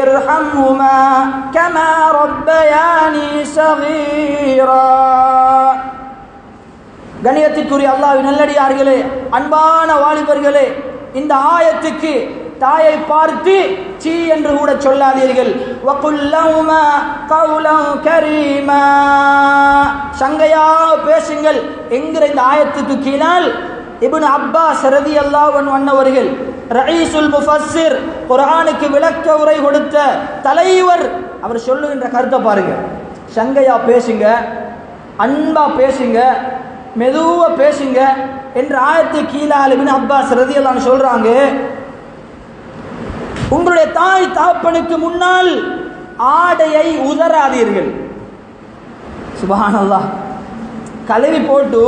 ارحمهما كما ربياني صغيرا கணியத்திற்குரிய அல்லாஹ்வின் நல்லடியார்களே அன்பான வாலிபர்களே இந்த ஆயத்துக்கு தாயை பார்த்து சீ என்று கூட சொல்லாதீர்கள் வகுல்லஹுமா கௌலம் கரீமா சங்கையா பேசுங்கள் என்கிற இந்த ஆயத்துக்கு கீழால் இப்னு அப்பாஸ் ரலியல்லாஹு அன்ஹு அன்னவர்கள் ரயீசுல் முஃபஸ்ஸிர் குர்ஆனுக்கு விளக்க உரை கொடுத்த தலைவர் அவர் சொல்லுகின்ற கருத்தை பாருங்க. சங்கையா பேசுங்க அன்பா பேசுங்க மெதுவா பேசுங்க என்று ஆயத்து கீழாலுமின் அப்பா அப்பாஸ் ரதியல்லான்னு சொல்றாங்க. உங்களுடைய தாய் தாப்பனுக்கு முன்னால் ஆடையை உதறாதீர்கள். சுபஹானல்லாஹ். கழுவி போட்டு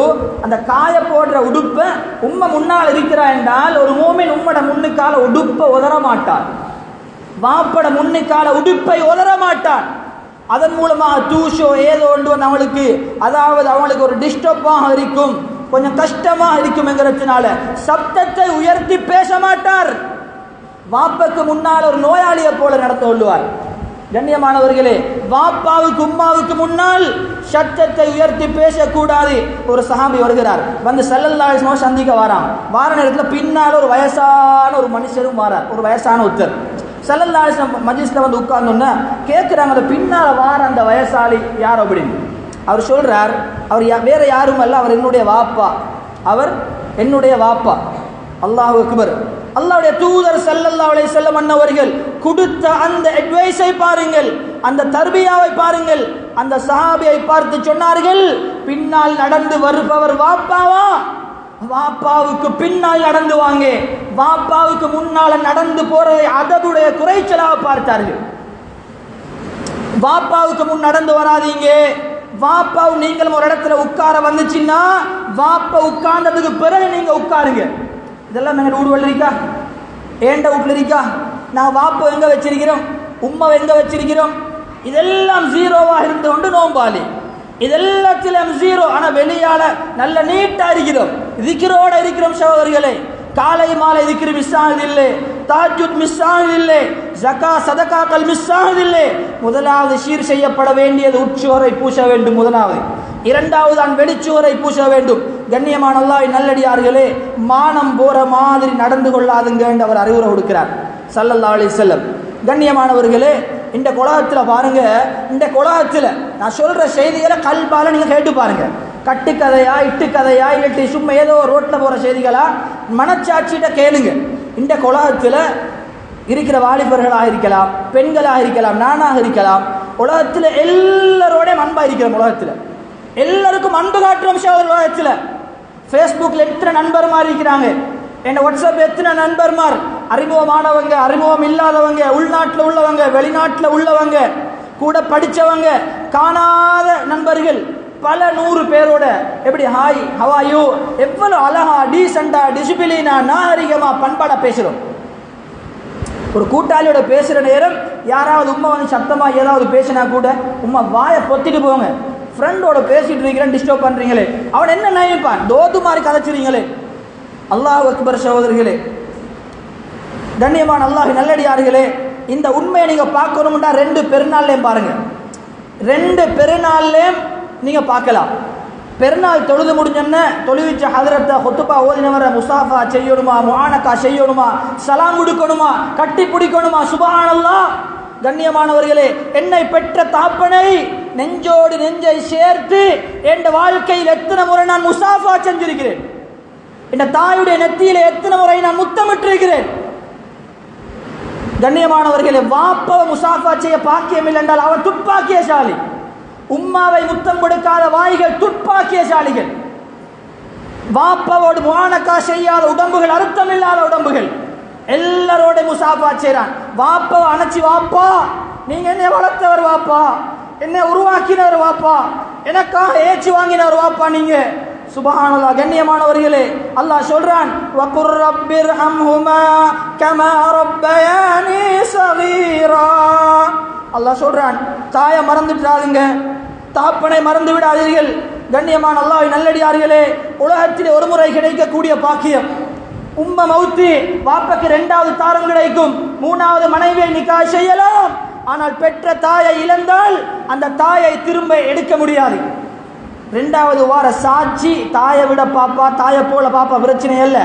அந்த காய போடுற உடுப்பை உண்மை முன்னால் இருக்கிறா என்றால் ஒரு மூமின் உம்மட முன்னுக்கால உடுப்பை உதற மாட்டான். வாப்பட முன்னுக்கால உடுப்பை உதற மாட்டான். அதன் மூலமாக தூஷோ ஏதோ ஒன்று வந்து அவங்களுக்கு அதாவது அவங்களுக்கு ஒரு டிஸ்டர்பாக இருக்கும். கொஞ்சம் கஷ்டமாக இருக்கும் என்கிறதுனால சப்தத்தை உயர்த்தி பேச மாட்டார். வாப்பக்கு முன்னால் ஒரு நோயாளியை போல நடத்த கொள்வார். கண்ணியமானவர்களே பாப்பாவுக்கு உம்மாவுக்கு முன்னால் சத்தத்தை உயர்த்தி பேசக்கூடாது. ஒரு சஹாபி வருகிறார். வந்து செல்லல்லாசமாக சந்திக்க வாராம் வார நேரத்தில் பின்னால் ஒரு வயசான ஒரு மனுஷரும் வாரார். ஒரு வயசான ஒருத்தர். செல்லல்லாசம் மஜிஸ்ல வந்து உட்கார்ந்தோன்னே கேட்குறாங்க அந்த பின்னால் வார அந்த வயசாளி யார் அப்படின்னு? அவர் சொல்கிறார் அவர் யா- வேற யாரும் அல்ல அவர் என்னுடைய வாப்பா. அவர் என்னுடைய வாப்பா. அல்லாஹ் அக்பர். அல்லாவுடைய தூதர் செல்லல்லா அலைஹி வஸல்லம் அன்னவர்கள் கொடுத்த அந்த அட்வைஸை பாருங்கள். அந்த தர்பியாவை பாருங்கள். அந்த சஹாபியை பார்த்து சொன்னார்கள் பின்னால் நடந்து வருபவர் வாப்பாவா? வாப்பாவுக்கு பின்னால் நடந்து வாங்க. வாப்பாவுக்கு முன்னால நடந்து போறதை அதனுடைய குறைச்சலாக பார்த்தார்கள். வாப்பாவுக்கு முன் நடந்து வராதீங்க. வாப்பாவும் நீங்களும் ஒரு இடத்துல உட்கார வந்துச்சுன்னா வாப்பா உட்கார்ந்ததுக்கு பிறகு நீங்க உட்காருங்க. இதெல்லாம் எங்க வீடு இருக்கா? ஏண்ட வீட்டில் இருக்கா? நான் வாப்பு எங்க வச்சிருக்கிறோம்? உம்மை எங்க வச்சிருக்கிறோம்? இதெல்லாம் ஜீரோவாக இருந்து கொண்டு நோம்பாளி. இதெல்லாத்திலும் ஜீரோ ஆனா வெளியால நல்ல நீட்டா இருக்கிறோம். திக்கிரோட இருக்கிறோம் சகோதரிகளே. காலை மாலை திக்கிற மிஸ் ஆகுதில்லை தாஜுத் மிஸ் ஆனதில்லை ஜக்கா சதகாக்கள் மிஸ் ஆகுதில்லை முதலாவது சீர் செய்யப்பட வேண்டியது உட்சுவரை பூச வேண்டும் முதலாவது. இரண்டாவது தான் வெளிச்சுவரை பூச வேண்டும். கண்ணியமானல்லாய் நல்லடியார்களே மானம் போற மாதிரி நடந்து கொள்ளாதுங்க என்று அவர் அறிவுரை கொடுக்கிறார். சல்லல்லா அலி செல்லம் கண்ணியமானவர்களே இந்த குலகத்தில் பாருங்க இந்த குலகத்தில் நான் சொல்ற செய்திகளை கல்பால நீங்க கேட்டு பாருங்க. கட்டுக்கதையா இட்டுக்கதையா இல்லாட்டி சும்மா ஏதோ ரோட்டில் போகிற செய்திகளா? மனச்சாட்சியிட்ட கேளுங்க. இந்த குலகத்தில் இருக்கிற வாலிபர்களாக இருக்கலாம் பெண்களாக இருக்கலாம் நானாக இருக்கலாம் உலகத்தில் எல்லாரோடையும் அன்பாக இருக்கிறோம் உலகத்தில். எல்லாருக்கும் அன்பு காட்டுறோம் சகோதர உலகத்தில். ஃபேஸ்புக்கில் எத்தனை நண்பர்மார் இருக்கிறாங்க. என் வாட்ஸ்அப் எத்தனை நண்பர்மார்? அறிமுகமானவங்க அறிமுகம் இல்லாதவங்க உள்நாட்டில் உள்ளவங்க வெளிநாட்டில் உள்ளவங்க கூட படித்தவங்க காணாத நண்பர்கள் பல நூறு பேரோட எப்படி ஹாய் ஹவாயோ எவ்வளவு அழகா டீசெண்டா டிசிப்ளினா நாகரிகமா பண்பாட பேசுறோம். ஒரு கூட்டாளியோட பேசுற நேரம் யாராவது உம்மா வந்து சத்தமா ஏதாவது பேசினா கூட உம்மா வாயை பொத்திட்டு போங்க. ஃப்ரெண்டோட பேசிட்டு இருக்கிறேன் டிஸ்டர்ப் பண்றீங்களே. அவன் என்ன நினைப்பான்? தோது மாதிரி கதைச்சிருங்களே அல்லாஹ் அக்பர் சகோதரர்களே கண்ணியமான அல்லாஹ் நல்லடியார்களே இந்த உண்மையை நீங்க பார்க்கணும்னா ரெண்டு பெருநாள்லேயும் பாருங்க. ரெண்டு பெருநாள்லேயும் நீங்க பார்க்கலாம். பெருநாள் தொழுது முடிஞ்சோன்னே தொழுவிச்ச ஹதரத்தை ஹொத்துப்பா ஓதினவரை முசாஃபா செய்யணுமா முஹானக்கா செய்யணுமா சலாம் கொடுக்கணுமா கட்டி பிடிக்கணுமா சுபஹானல்லா? கண்ணியமானவர்களே என்னை பெற்ற தாப்பனை நெஞ்சோடு நெஞ்சை சேர்த்து என் வாழ்க்கையில் எத்தனை முறை நான் முசாஃபா செஞ்சிருக்கிறேன்? என் தாயுடைய நெத்தியில எத்தனை முறை நான் முத்தமிட்டிருக்கிறேன்? கண்ணியமானவர்களே வாப்பவ முசாஃபா செய்ய பாக்கியம் இல்லை என்றால் அவர் துப்பாக்கியசாலி. உம்மாவை முத்தம் கொடுக்காத வாய்கள் துப்பாக்கியசாலிகள். வாப்பாவோடு முகானக்கா செய்யாத உடம்புகள் அர்த்தம் இல்லாத உடம்புகள். எல்லாரோட முசாஃபா செய்கிறான் வாப்பாவை அணைச்சி வாப்பா நீங்க என்னை வளர்த்தவர் வாப்பா. என்னை உருவாக்கினவர் வாப்பா. எனக்காக ஏச்சு வாங்கினவர் வாப்பா நீங்க. சுபஹானல்லாஹ் கண்ணியமானவர்களே அல்லாஹ் சொல்றான் வகுர் ரப்பிர் ஹம்ஹுமா கமா ரப்பயானி சகீரா. அல்லாஹ் சொல்றான் தாயை மறந்துட்டாதுங்க தாப்பனை மறந்து விடாதீர்கள் கண்ணியமான அல்லாஹ் நல்லடியார்களே உலகத்தில் ஒரு முறை கிடைக்கக்கூடிய பாக்கியம். உம்ம மௌத்தி வாப்பக்கு ரெண்டாவது தாரம் கிடைக்கும். மூணாவது மனைவியை நிக்கா செய்யலாம். ஆனால் பெற்ற தாயை இழந்தால் அந்த தாயை திரும்ப எடுக்க முடியாது. ரெண்டாவது வார சாட்சி தாயை விட பாப்பா தாயை போல பாப்பா பிரச்சனை அல்ல.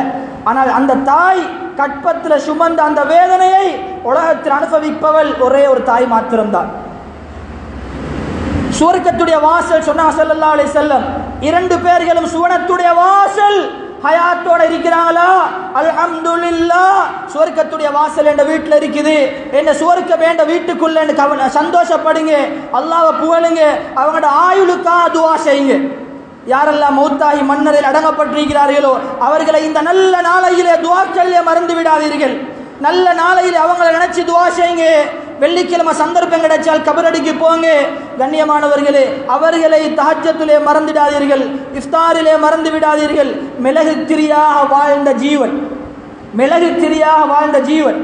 ஆனால் அந்த தாய் கற்பத்தில் சுமந்த அந்த வேதனையை உலகத்தில் அனுபவிப்பவள் ஒரே ஒரு தாய் மாத்திரம்தான். சுவர்க்கத்துடைய வாசல் சொன்னா செல்லல்லாலே அலைஹி செல்லம் இரண்டு பேர்களும் சுவனத்துடைய வாசல் ஹயாத்தோட இருக்கிறாங்களா? அல்ஹம்துலில்லாஹ் சுவர்க்கத்துடைய வாசல் என்ற வீட்டில் இருக்குது. என்ன சுவர்க்க வேண்ட வீட்டுக்குள்ள கவன சந்தோஷப்படுங்க. அல்லாவை புகழுங்க. அவங்களோட ஆயுளுக்கா துவா செய்யுங்க. யாரெல்லாம் மௌத்தாகி மன்னரில் அடங்கப்பட்டிருக்கிறார்களோ அவர்களை இந்த நல்ல நாளையிலே துவா மறந்து விடாதீர்கள் நல்ல நாளையில் அவங்களை நினைச்சு துவா செய்யுங்க. வெள்ளிக்கிழமை சந்தர்ப்பம் கிடைச்சால் கபரடிக்கு போங்க. கண்ணியமானவர்களே அவர்களை தஹஜத்திலே மறந்துடாதீர்கள். இஃப்தாரிலே மறந்து விடாதீர்கள் மிளகு திரியாக வாழ்ந்த ஜீவன். மிளகு திரியாக வாழ்ந்த ஜீவன்.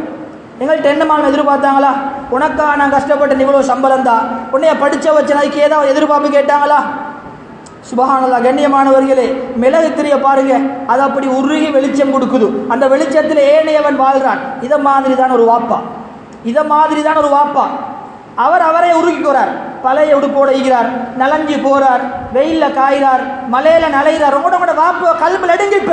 எங்கள்கிட்ட என்னமான எதிர்பார்த்தாங்களா? உனக்கா நான் கஷ்டப்பட்ட இவ்வளோ சம்பளம் தான் உன்னைய படிச்ச வச்சு ஏதாவது எதிர்பார்ப்பு கேட்டாங்களா? சுபஹானல்லா கண்ணியமானவர்களே மிளகு திரிய பாருங்க. அது அப்படி உருகி வெளிச்சம் கொடுக்குது. அந்த வெளிச்சத்தில் ஏனையவன் வாழ்கிறான் இதை மாதிரி தான் ஒரு வாப்பா. இத மாதிரி தான் ஒரு வாப்பா. அவர் அவரை உருகிக்கிறார் பழைய உடுப்போட ஈகிறார் நலஞ்சி போறார் வெயில்ல காய்கிறார் மலையில நலைகிறார் உங்களோட கூட வாப்பு கல்பில் எடுங்கிப்ப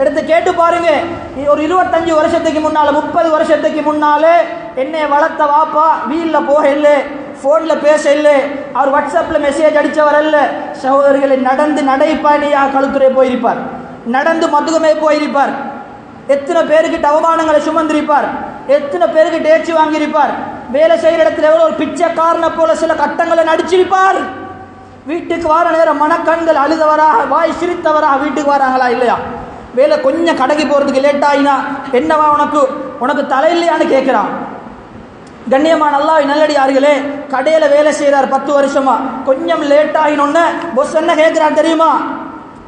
எடுத்து கேட்டு பாருங்க. நீ ஒரு இருபத்தஞ்சு வருஷத்துக்கு முன்னால முப்பது வருஷத்துக்கு முன்னாலே என்னை வளர்த்த வாப்பா வீல்ல போக இல்லை ஃபோனில் பேச இல்லை அவர் வாட்ஸ்அப்பில் மெசேஜ் அடித்தவர் அல்ல. சகோதரர்களை நடந்து நடைப்பாணியாக கழுத்துறை போயிருப்பார். நடந்து மதுகமே போயிருப்பார். எத்தனை பேருக்கு அவமானங்களை சுமந்திருப்பார். எத்தனை பேருக்கு டேச்சு வாங்கியிருப்பார்? வேலை செய்கிற இடத்துல எவ்வளோ ஒரு பிச்சைக்காரனை போல சில கட்டங்களை நடிச்சிருப்பார் வீட்டுக்கு வர நேரம் மனக்கண்கள் அழுதவராக வாய் சிரித்தவராக வீட்டுக்கு வராங்களா இல்லையா? வேலை கொஞ்சம் கடைக்கு போகிறதுக்கு லேட் ஆகினா என்னவா உனக்கு? உனக்கு தலையில்லையான்னு கேட்குறான். கண்ணியமான நல்லடி நல்லடியார்களே கடையில் வேலை செய்கிறார் பத்து வருஷமா. கொஞ்சம் லேட் ஆகினொன்னு பொஸ் என்ன கேட்குறான் தெரியுமா?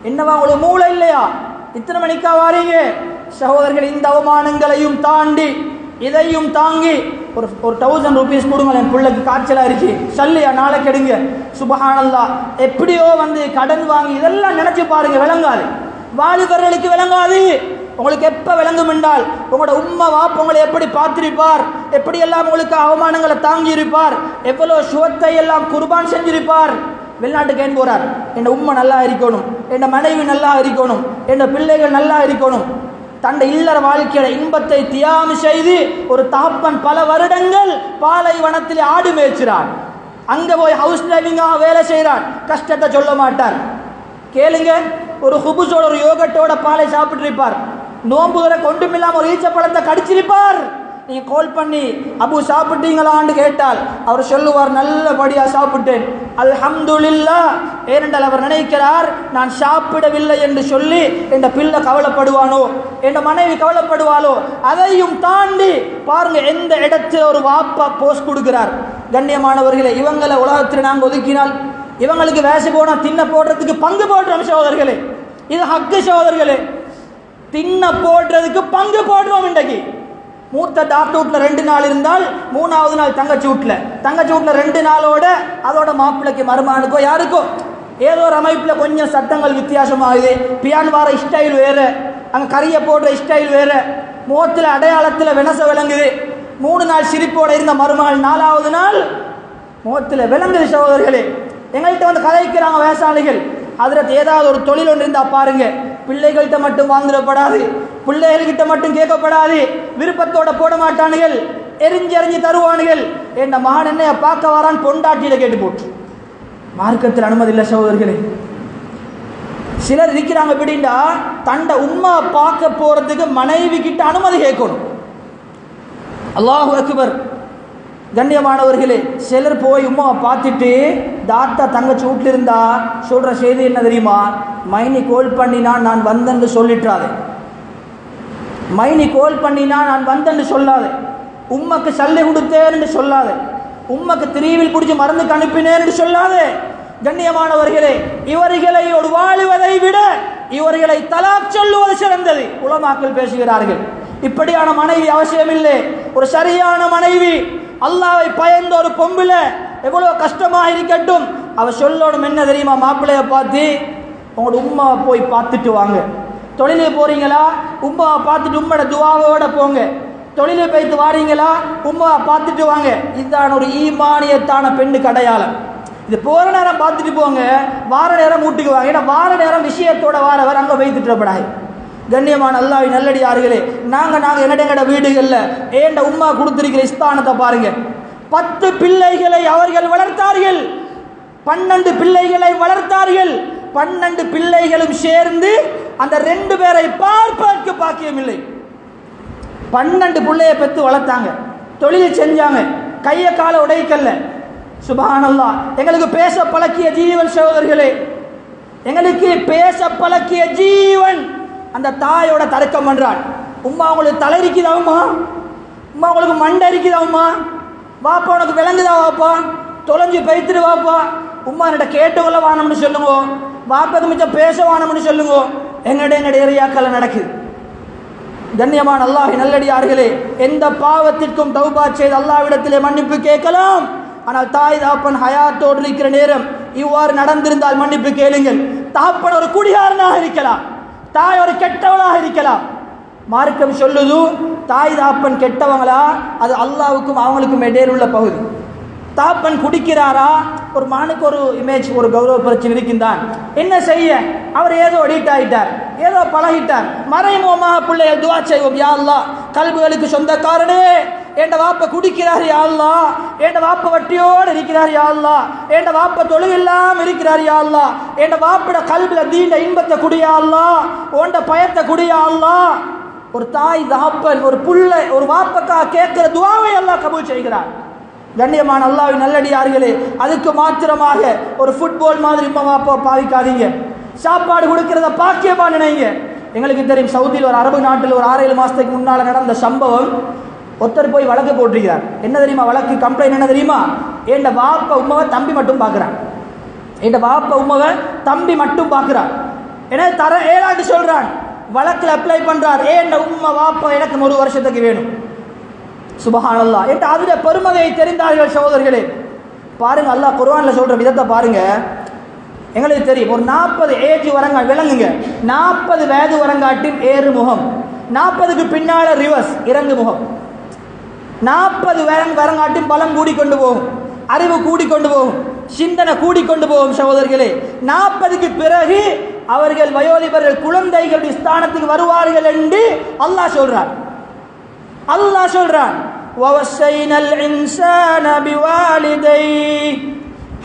என்னவா உங்களுக்கு மூளை இல்லையா? இத்தனை மணிக்கா வாரீங்க? சகோதரர்கள் இந்த அவமானங்களையும் தாண்டி இதையும் தாங்கி ஒரு ஒரு தௌசண்ட் ருபீஸ் கொடுங்க என் பிள்ளைக்கு. காய்ச்சலாக இருக்கு. சல்லியா நாளை கெடுங்க. சுபஹானல்லா எப்படியோ வந்து கடன் வாங்கி இதெல்லாம் நினைச்சு பாருங்க விளங்காது. வாலிபர்களுக்கு விளங்காது. உங்களுக்கு எப்போ விளங்கும் என்றால் உங்களோட உம்மா வாப்பு உங்களை எப்படி பார்த்திருப்பார்? எப்படி எல்லாம் உங்களுக்கு அவமானங்களை தாங்கி இருப்பார் எவ்வளோ சுவத்தை எல்லாம் குர்பான் செஞ்சிருப்பார்? வெளிநாட்டுக்கு ஏன் போறார்? என் உம்மை நல்லா இருக்கணும். என் மனைவி நல்லா இருக்கணும். என் பிள்ளைகள் நல்லா இருக்கணும். தண்டை இல்லற வாழ்க்கையில இன்பத்தை தியாகம் செய்து ஒரு தாப்பன் பல வருடங்கள் பாலைவனத்தில் ஆடு மேய்ச்சிறார் அங்க போய் ஹவுஸ் டிரைவிங்காக வேலை செய்கிறான் கஷ்டத்தை சொல்ல மாட்டார் கேளுங்க ஒரு ஹுபுஸோட ஒரு யோகட்டோட பாலை சாப்பிட்டு இருப்பார் நோன்பு வரை கொண்டும் இல்லாம ஒரு ஈச்சப்பழத்தை கடிச்சிருப்பார். நீங்க கால் பண்ணி அபு சாப்பிட்டீங்களான்னு கேட்டால் அவர் சொல்லுவார் நல்லபடியா சாப்பிட்டேன். அல்ஹம்துல்லா ஏனென்றால் அவர் நினைக்கிறார் நான் சாப்பிடவில்லை என்று சொல்லி என் பிள்ளை கவலைப்படுவானோ என் மனைவி கவலைப்படுவாளோ அதையும் தாண்டி பாருங்க எந்த இடத்துல ஒரு வாப்பா போஸ்ட் கொடுக்கிறார். கண்ணியமானவர்களே இவங்களை உலகத்தில் நாங்கள் ஒதுக்கினால் இவங்களுக்கு வேசி போனா தின்ன போடுறதுக்கு பங்கு போடுறோம் சோதர்களே இது ஹக்கு சோதர்களே தின்ன போடுறதுக்கு பங்கு போடுறோம் இன்றைக்கு. மூத்த டாக்டர் வீட்டில் ரெண்டு நாள் இருந்தால் மூணாவது நாள் தங்கச்சி வீட்டில் தங்கச்சி வீட்டில் ரெண்டு நாளோட அதோட மாப்பிள்ளைக்கு மருமானுக்கோ யாருக்கோ? ஏதோ ஒரு அமைப்பில் கொஞ்சம் சட்டங்கள் வித்தியாசமாகுது. பியான் வார ஸ்டைல் வேறு. அங்கே கறியை போடுற ஸ்டைல் வேறு. முகத்தில் அடையாளத்தில் வினச விளங்குது. மூணு நாள் சிரிப்போட இருந்த மருமகள் நாலாவது நாள் முகத்தில் விளங்குது சகோதரர்களே எங்கள்கிட்ட வந்து கதைக்கிறாங்க விவசாயிகள் அதில் ஏதாவது ஒரு தொழில் ஒன்று இருந்தால் பாருங்க. பிள்ளைகள்கிட்ட மட்டும் வாங்கிடப்படாது பிள்ளைகள்கிட்ட மட்டும் கேட்கப்படாது. விருப்பத்தோட போட மாட்டானுகள். எரிஞ்சு எரிஞ்சு தருவானுகள். என் மகன் என்னைய பார்க்க வரான் பொண்டாட்டியில கேட்டு போட்டு. மார்க்கத்தில் அனுமதி இல்லை சகோதரர்களே. சிலர் இருக்கிறாங்க எப்படின்னா தண்டை உண்மை பார்க்க போறதுக்கு மனைவி கிட்ட அனுமதி கேட்கணும். அல்லாஹு அக்பர். கண்ணியமானவர்களே சிலர் போய் உமாவை பார்த்துட்டு தாத்தா தங்கச்சி வீட்டில் இருந்தா சொல்கிற செய்தி என்ன தெரியுமா? மைனி கோல் பண்ணினா நான் வந்தேன்னு சொல்லிட்டாரு. மைனி கோல் பண்ணினா நான் வந்தேன்னு சொல்லாது. உம்மக்கு சல்லி கொடுத்தேன்னு சொல்லாது. உம்மக்கு திரிவில் பிடிச்சி மருந்துக்கு அனுப்பினேன்னு சொல்லாது. கண்ணியமானவர்களே இவர்களை ஒரு வாழுவதை விட இவர்களை தலாக் சொல்லுவது சிறந்தது. உலமாக்கள் பேசுகிறார்கள். இப்படியான மனைவி அவசியமில்லை. ஒரு சரியான மனைவி அல்லாவை பயந்த ஒரு பொம்பில் எவ்வளோ கஷ்டமாக இருக்கட்டும் அவ சொல்லணும் என்ன தெரியுமா மாப்பிள்ளைய பார்த்து? உங்களோட உம்மாவை போய் பார்த்துட்டு வாங்க. தொழிலே போறீங்களா? உம்மாவை பார்த்துட்டு உம்மோட துவாவோட போங்க. தொழிலை பைத்து வாரீங்களா? உம்மா பார்த்துட்டு வாங்க. இதுதான் ஒரு ஈமானியத்தான பெண்ணுக்கு அடையாளம் இது போகிற நேரம் பார்த்துட்டு போங்க. வார நேரம் வீட்டுக்கு வாங்க. ஏன்னா வார நேரம் விஷயத்தோட வாரவர் அங்கே வைத்துட்டுறப்படாது கண்ணியமான அல்லாஹ் நல்லடியார்களே நாங்கள் நாங்க என்னடங்கட வீடுகளில் ஏண்ட உம்மா கொடுத்துருக்கிற ஸ்தானத்தை பாருங்க. பத்து பிள்ளைகளை அவர்கள் வளர்த்தார்கள். பன்னெண்டு பிள்ளைகளை வளர்த்தார்கள். பன்னெண்டு பிள்ளைகளும் சேர்ந்து அந்த ரெண்டு பேரை பார்ப்பதற்கு பாக்கியமில்லை. பன்னெண்டு பிள்ளைய பெற்று வளர்த்தாங்க. தொழில் செஞ்சாங்க. கையை காலை உடைக்கல்ல சுபானல்லா. எங்களுக்கு பேச பழக்கிய ஜீவன் சகோதரர்களே எங்களுக்கு பேச பழக்கிய ஜீவன் அந்த தாயோட தர்க்கம் பண்றான் உம்மா உங்களுக்கு தலை இருக்குதாவுமா உம்மா உங்களுக்கு மண்டை இருக்குதாவுமா வாப்பா உனக்கு விளங்குதா வாப்பா? தொலைஞ்சு பைத்துட்டு வாப்பா? உம்மா என்னட்ட கேட்டுக்கொள்ள வானம்னு சொல்லுங்க. வாப்பாக்கு மிச்சம் பேச வானம்னு சொல்லுங்க. எங்கட எங்கட ஏரியாக்கள் நடக்குது. கண்ணியமான அல்லாஹ் நல்லடியார்களே எந்த பாவத்திற்கும் தௌபா செய்து அல்லாவிடத்திலே மன்னிப்பு கேட்கலாம். ஆனால் தாய் தாப்பன் ஹயாத்தோடு இருக்கிற நேரம் இவ்வாறு நடந்திருந்தால் மன்னிப்பு கேளுங்கள். தாப்பன் ஒரு குடிகாரனாக இருக்கலாம். தாய் ஒரு கெட்டவளாக இருக்கலாம். மார்க்கம் சொல்லுது தாய் தாப்பன் கெட்டவங்களா? அது அல்லாவுக்கும் அவங்களுக்கும் இடையில் உள்ள பகுதி. தாப்பன் குடிக்கிறாரா? ஒரு மானுக்கு ஒரு இமேஜ் ஒரு கௌரவ பிரச்சனை இருக்கின்றான் என்ன செய்ய? அவர் ஏதோ அடிக்ட் ஆயிட்டார். ஏதோ பழகிட்டார். மறைமுகமாக பிள்ளைய துவா செய்வோம் யாழ்லா கல்விகளுக்கு சொந்தக்காரனே. என் வாப்ப குடிக்கிறார் யாழ்லா என் வாப்ப வட்டியோடு இருக்கிறார் யாழ்லா என் வாப்ப தொழில் இருக்கிறார் யாழ்லா என் வாப்பிட கல்வில தீண்ட இன்பத்தை குடியாள்லா அல்லாஹ். உண்ட பயத்தை குடியாள்லா ஒரு தாய் தாப்பன் ஒரு புள்ள ஒரு வாப்பக்கா கேட்கிற துவாவை எல்லாம் கபூல் செய்கிறார் கண்ணியமான அல்லாவின் நல்லடியார்களே அதுக்கு மாத்திரமாக ஒரு ஃபுட்பால் மாதிரி இப்போ பாவிக்காதீங்க. சாப்பாடு கொடுக்கிறத பாக்கியமா நினைங்க. எங்களுக்கு தெரியும் சவுதியில் ஒரு அரபு நாட்டில் ஒரு ஆறு ஏழு மாதத்துக்கு முன்னால் நடந்த சம்பவம். ஒருத்தர் போய் வழக்கு போட்டிருக்கிறார். என்ன தெரியுமா வழக்கு? கம்ப்ளைண்ட் என்ன தெரியுமா? என் வாப்ப உமாவை தம்பி மட்டும் பார்க்குறான். என் வாப்ப உமாவை தம்பி மட்டும் பார்க்குறான். ஏன்னா தர ஏழாண்டு சொல்கிறான் வழக்கில் அப்ளை பண்ணுறார் ஏன் உம்மா வாப்பா எனக்கு ஒரு வருஷத்துக்கு வேணும். சுபஹானல்லா. என்று அதில் பெருமதியை தெரிந்தார்கள் சகோதரர்களே. பாருங்க அல்லாஹ் குர்ஆன்ல சொல்ற விதத்தை பாருங்க. எங்களுக்கு தெரியும். ஒரு நாற்பது ஏஜ் வரங்கா விளங்குங்க. நாற்பது வயது வரங்காட்டின் ஏறு முகம். நாற்பதுக்கு பின்னால ரிவர்ஸ் இறங்கு முகம். நாற்பது வரங் வரங்காட்டின் பலம் கூடிக்கொண்டு போகும். அறிவு கூடிக்கொண்டு போகும். சிந்தனை கூடிக்கொண்டு போகும் சகோதரர்களே. நாற்பதுக்கு பிறகு அவர்கள் வயோதிபர்கள் குழந்தைகளுடைய ஸ்தானத்துக்கு வருவார்கள் என்று அல்லாஹ் சொல்றார். அல்லாஹ் சொல்றான் وَوَصَّيْنَا الْإِنسَانَ بِوَالِدَيْهِ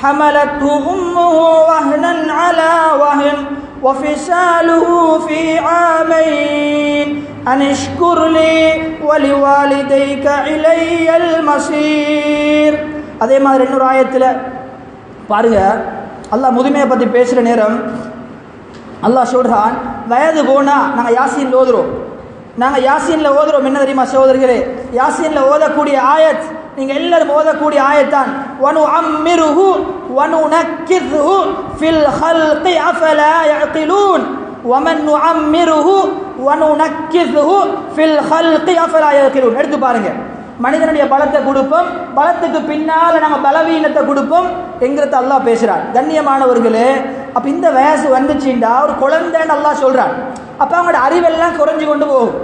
حَمَلَتْهُ أُمُّهُ وَهْنًا عَلَى وَهْنٍ وَفِصَالُهُ فِي عَامَيْنِ أَنِ اشْكُرْ لِي وَلِوَالِدَيْكَ إِلَيَّ الْمَصِيرُ அதே மாதிரி இன்னொரு ஆயத்தில் பாருங்க அல்லாஹ் முதுமையை பற்றி பேசுகிற நேரம் அல்லாஹ் சொல்றான் வயது போனா நாங்கள் யாசின் ஓதுறோம் நாங்கள் யாசியனில் ஓதுறோம். என்ன தெரியுமா சகோதரர்களே? யாசியனில் ஓதக்கூடிய ஆயத் நீங்கள் எல்லாரும் ஓதக்கூடிய ஆயத்தான். வனு அம்மிருஹு வனு நக்கிர்ஹு ஃபில் ஹல்கி அஃபல யஅகிலூன். வமன் அம்மிருஹு வனு நக்கிர்ஹு ஃபில் ஹல்கி அஃபல யஅகிலூன். எடுத்து பாருங்கள் மனிதனுடைய பலத்தை கொடுப்போம். பலத்துக்கு பின்னால் நம்ம பலவீனத்தை கொடுப்போம். என்கிறத அல்லாஹ் பேசுகிறார் கண்ணியமானவர்களே அப்ப இந்த வயசு வந்துச்சுண்டா ஒரு குழந்தைன்னு நல்லா சொல்றான். அப்ப அவங்களோட அறிவெல்லாம் குறைஞ்சு கொண்டு போகும்.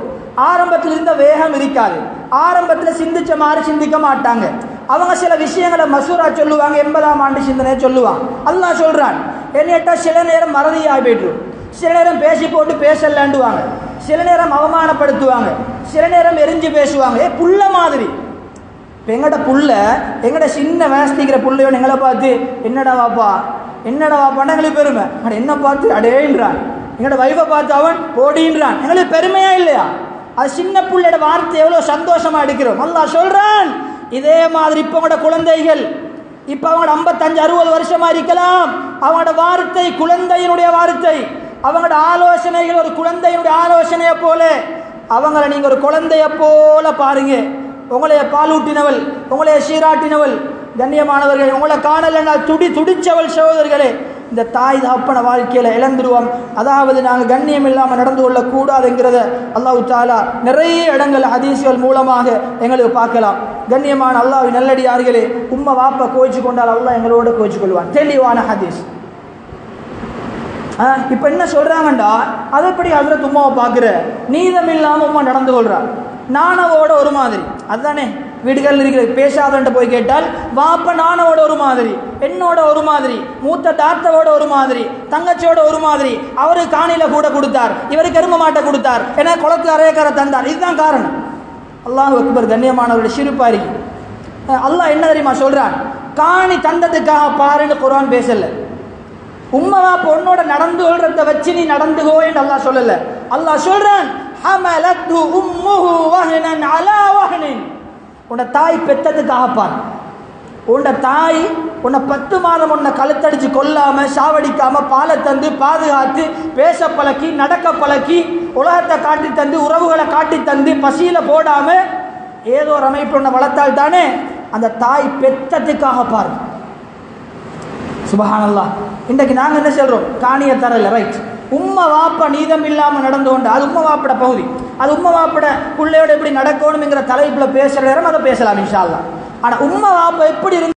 ஆரம்பத்தில் இருந்த வேகம் இருக்காது. ஆரம்பத்தில் சிந்திச்ச மாதிரி சிந்திக்க மாட்டாங்க. அவங்க சில விஷயங்களை மசூரா சொல்லுவாங்க எண்பதாம் ஆண்டு சிந்தனை சொல்லுவாங்க அல்லாஹ் சொல்றான் என்னட்டா சில நேரம் மறதியாக போயிட்டு சில நேரம் பேசி போட்டு பேசலாண்டுவாங்க. சில நேரம் அவமானப்படுத்துவாங்க. சில நேரம் எரிஞ்சு பேசுவாங்க. ஏ புள்ள மாதிரி. இப்போ எங்கட புள்ள எங்கட சின்ன வயசுக்கிற புள்ளையோட எங்களை பார்த்து என்னடா வாப்பா என்னடா வாப்பான்னு பெருமை. அட என்ன பார்த்து அடேன்றான் எங்களோட வைஃபை பார்த்து அவன் ஓடின்றான் எங்களுக்கு பெருமையா இல்லையா? அது சின்ன பிள்ளையோட வார்த்தை எவ்வளோ சந்தோஷமா எடுக்கிறோம். நல்லா சொல்றான் இதே மாதிரி இப்போ உங்களோட குழந்தைகள் இப்போ அவங்களோட ஐம்பத்தஞ்சு அறுபது வருஷமா இருக்கலாம். அவங்களோட வார்த்தை குழந்தையினுடைய வார்த்தை. அவங்களோட ஆலோசனைகள் ஒரு குழந்தையினுடைய ஆலோசனையை போல. அவங்கள நீங்கள் ஒரு குழந்தைய போல பாருங்க. உங்களைய பாலூட்டினவள் உங்களைய சீராட்டினவள் கண்ணியமானவர்கள் உங்களை காணலைன்னா துடி துடிச்சவள் சகோதரர்களே இந்த தாய் தாப்பன வாழ்க்கையில் இழந்துருவோம். அதாவது நாங்கள் கண்ணியம் இல்லாமல் நடந்து கொள்ளக்கூடாதுங்கிறத அல்லாஹ் தாலா நிறைய இடங்கள் ஹதீஸ்கள் மூலமாக எங்களுக்கு பார்க்கலாம். கண்ணியமான அல்லாஹ் நல்லடியார்களே உம்மை வாப்ப கோச்சு கொண்டால் அல்லாஹ் எங்களோட கோச்சு கொள்வான். தெளிவான ஹதீஸ். இப்போ என்ன சொல்கிறாங்கண்டா அதை எப்படி அதில் உமாவை பார்க்குற? நீதம் இல்லாமல் உமா நடந்து கொள்கிறார் நானவோட ஒரு மாதிரி. அதுதானே? வீடுகளில் இருக்கிற பேசாதன்ட்டு போய் கேட்டால் வாப்ப நானோட ஒரு மாதிரி என்னோட ஒரு மாதிரி மூத்த தாத்தவோட ஒரு மாதிரி தங்கச்சியோட ஒரு மாதிரி அவரு காணியில கூட கொடுத்தார் இவருக்கு கரும மாட்டை கொடுத்தார் ஏன்னா குளத்து அரையக்கார தந்தார். இதுதான் காரணம். அல்லாஹ் அக்பர் கண்ணியமானவருடைய சிறுப்பாரி. அல்லாஹ் என்ன தெரியுமா சொல்றான்? காணி தந்ததுக்காக பாருன்னு குரான் பேசல. உம்மவா பொண்ணோட நடந்து கொள்றத வச்சு நீ நடந்துகோ என்று அல்லாஹ் சொல்லல. அல்லாஹ் சொல்றான் ஹமலத்து உம்முஹு வஹனன் அலா வஹனின். உன்னை தாய் பெத்ததுக்காக பார். உன்னை தாய் உன்னை பத்து மாதம் உன்னை கழுத்தடிச்சு கொல்லாமல் சாவடிக்காமல் பாலை தந்து பாதுகாத்து பேச பழக்கி நடக்க பழக்கி உலகத்தை காட்டி தந்து உறவுகளை காட்டி தந்து பசியில் போடாமல் ஏதோ ஒரு அமைப்பு உன்னை வளர்த்தால் தானே அந்த தாய் பெத்ததுக்காக பாரு. சுபஹானல்லா இன்றைக்கு நாங்கள் என்ன சொல்கிறோம் காணியை தரல ரைட் உம்மை வாப்பா நீதம் இல்லாமல் நடந்து கொண்டு அது உம்மை வாப்பட பகுதி. அது உண்மை வாப்பட பிள்ளையோட எப்படி நடக்கணுங்கிற தலைப்பில் பேசுகிற நேரம் அதை பேசலாம் இன்ஷா ஆனால் உம்மை வாப்ப எப்படி இருந்து